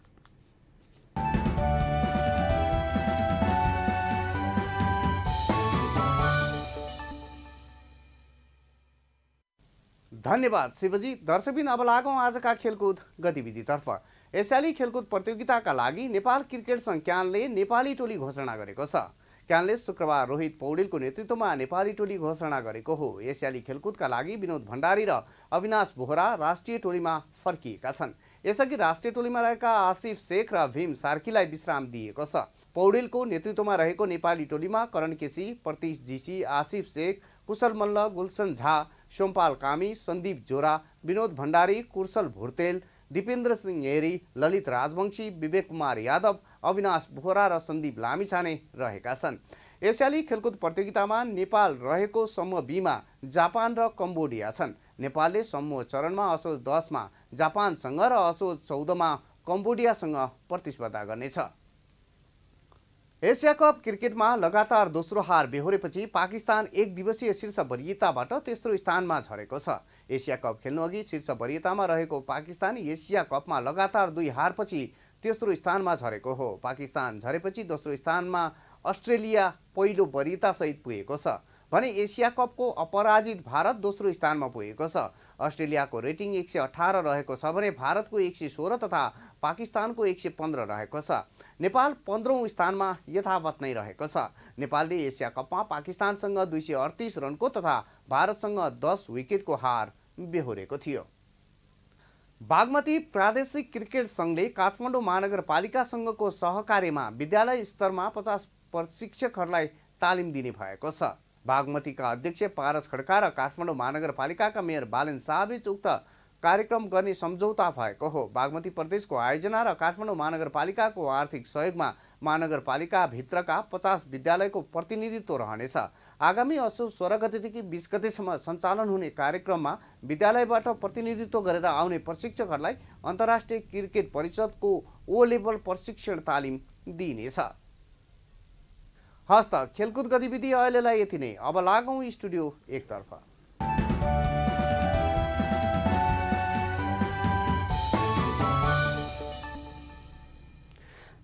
[SPEAKER 17] धन्यवाद शिवजी। दर्शकबिन अब लागौँ आजका खेलकुद गतिविधितर्फ। एसियाली खेलकुद प्रतियोगिताका लागि नेपाल क्रिकेट सङ्घ क्यानले नेपाली टोली घोषणा गरेको छ। क्यानले शुक्रबार रोहित पौडेलको नेतृत्वमा नेपाली टोली घोषणा गरेको हो। एसियाली खेलकुदका लागि विनोद भण्डारी र अविनाश बोहरा राष्ट्रिय टोलीमा फर्किएका छन्। यसअघि राष्ट्रिय टोलीमा रहेका आसिफ शेख र भीम सार्कीलाई विश्राम दिएको छ। पौडेलको नेतृत्वमा रहेको नेपाली टोलीमा करण केसी प्रतीश जीसी आसिफ शेख कुशल मल्ल गुलसन झा सोमपाल कामी सन्दीप जोरा विनोद भण्डारी कुर्सल भुर्तेल दिपेन्द्र सिंह हेरी ललित राजवंशी विवेक कुमार यादव अविनाश बोहरा र सन्दीप लामिछाने रहेका छन्। एसियाली खेलकुद प्रतियोगितामा नेपाल रहेको समूह बीमा जापान र कम्बोडिया छन्। नेपालले समूह चरणमा असोज दसमा जापानसँग र असोज चौधमा कम्बोडियासँग प्रतिस्पर्धा गर्नेछ। एसिया कप क्रिकेटमा लगातार दोस्रो हार बेहोरेपछि पाकिस्तान एक दिवसीय शीर्ष वरियताबाट तेस्रो स्थानमा झरेको छ। एसिया कप खेल्नु अघि शीर्ष वरियतामा रहेको पाकिस्तान एसिया कपमा लगातार दुई हारपछि तेस्रो स्थानमा झरेको हो। पाकिस्तान झरेपछि दोस्रो स्थानमा अस्ट्रेलिया पहिलो वरियतासहित पुगेको छ। भने एसिया कपको अपराजित भारत दोस्रो स्थानमा पुगेको छ। अस्ट्रेलियाको रेटिङ एक सय अठार रहेको छ भने भारतको एक सय सोह्र तथा पाकिस्तानको एक सय पन्ध्र रहेको छ। नेपाल पन्ध्रौँ स्थानमा यथावत नै रहेको छ। नेपालले एसिया कपमा पाकिस्तानसँग दुई सय अडतिस रनको तथा भारतसँग दस विकेटको हार बेहोरेको थियो। बागमती प्रादेशिक क्रिकेट सङ्घले काठमाडौँ महानगरपालिकासँगको सहकार्यमा विद्यालय स्तरमा पचास प्रशिक्षकहरूलाई तालिम दिने भएको छ। बागमतीका अध्यक्ष पारस खड्का र काठमाडौँ महानगरपालिकाका मेयर बालेन शाहबीच उक्त कार्यक्रम गर्ने सम्झौता भएको हो। बागमती प्रदेशको आयोजना र काठमाडौँ महानगरपालिकाको आर्थिक सहयोगमा महानगरपालिकाभित्रका पचास विद्यालयको प्रतिनिधित्व रहनेछ। आगामी असोज सोह्र गतेदेखि बिस गतेसम्म सञ्चालन हुने कार्यक्रममा विद्यालयबाट प्रतिनिधित्व गरेर आउने प्रशिक्षकहरूलाई अन्तर्राष्ट्रिय क्रिकेट परिषदको ओ लेभल प्रशिक्षण तालिम दिइनेछ। हस्त खेलकुद गतिविधि अहिलेलाई यति नै। अब लागौँ स्टुडियो एकतर्फ।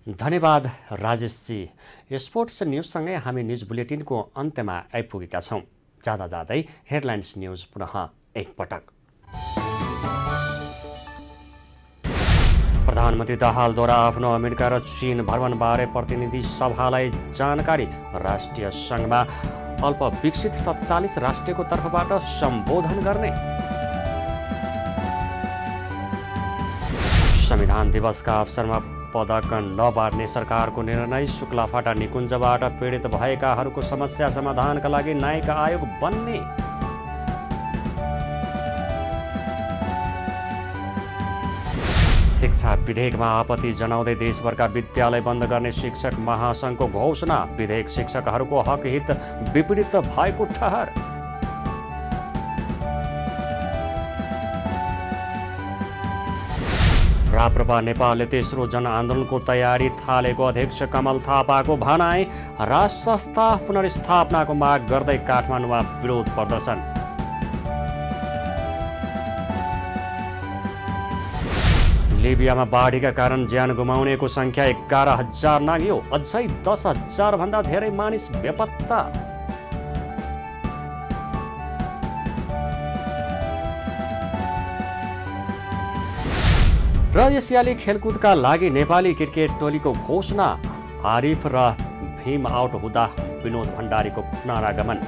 [SPEAKER 1] धन्यवाद राजेशजी। स्पोर्ट्स न्युजसँगै हामी न्युज बुलेटिनको अन्त्यमा आइपुगेका छौँ। जाँदा जाँदै हेडलाइन्स न्युज पुनः एकपटक। प्रधानमन्त्री दाहालद्वारा आफ्नो अमेरिका र चीन भ्रमणबारे प्रतिनिधि सभालाई जानकारी राष्ट्रिय सङ्घमा अल्पविकसित सत्तालिस राष्ट्रियको तर्फबाट सम्बोधन गर्ने। संविधान दिवसका अवसरमा पदक नबाड्ने सरकारको निर्णय शुक्लाफाटा निकुञ्जबाट पीडित भएकाहरूको समस्या समाधानका लागि न्यायिक आयोग बन्ने। शिक्षा विधेयकमा आपत्ति जनाउँदै देशभरका विद्यालय बन्द गर्ने शिक्षक महासङ्घको घोषणा। विधेयक शिक्षकहरूको हक हित विपरीत भएको ठहर। राप्रपा नेपालले तेस्रो जनआन्दोलनको तयारी थालेको अध्यक्ष कमल थापाको भनाई। राज संस्था पुनर्स्थापनाको माग गर्दै काठमाडौँमा विरोध प्रदर्शन। लिबियामा बाढीका कारण ज्यान गुमाउनेको सङ्ख्या एघार हजार नाग्यो। अझै दस हजारभन्दा धेरै मानिस बेपत्ता। र एसियाली खेलकुदका लागि नेपाली क्रिकेट टोलीको घोषणा। आरिफ र भीम आउट हुँदा विनोद भण्डारीको पुनरागमन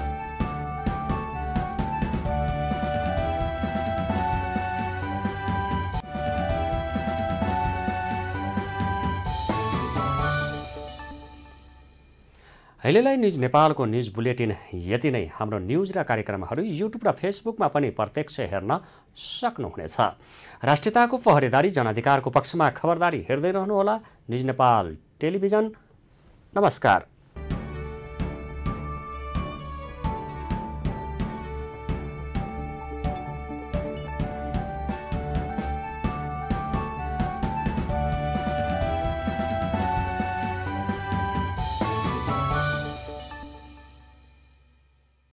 [SPEAKER 1] अहिलेलाई निज नेपालको न्युज बुलेटिन यति नै। हाम्रो न्युज र कार्यक्रमहरू युट्युब र फेसबुकमा पनि प्रत्यक्ष हेर्न सक्नुहुनेछ। राष्ट्रियताको पहरेदारी जनअधिकारको पक्षमा खबरदारी हेर्दै रहनुहोला। निज नेपाल टेलिभिजन। नमस्कार।